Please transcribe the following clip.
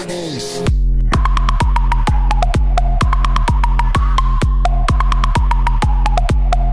Magnus.